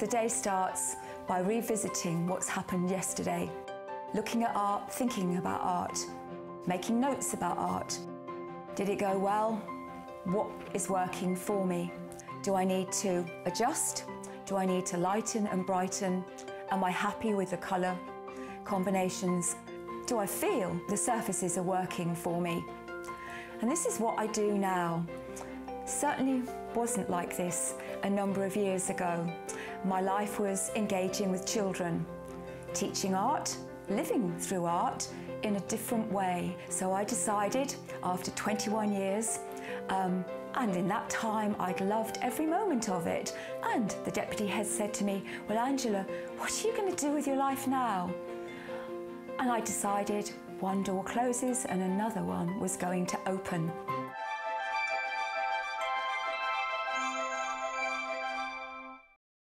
The day starts by revisiting what's happened yesterday, looking at art, thinking about art, making notes about art. Did it go well? What is working for me? Do I need to adjust? Do I need to lighten and brighten? Am I happy with the colour combinations? Do I feel the surfaces are working for me? And this is what I do now. Certainly wasn't like this a number of years ago. My life was engaging with children, teaching art, living through art in a different way. So I decided after 21 years, um, and in that time I'd loved every moment of it. And the deputy head said to me, Well, Angela, what are you going to do with your life now? And I decided one door closes and another one was going to open.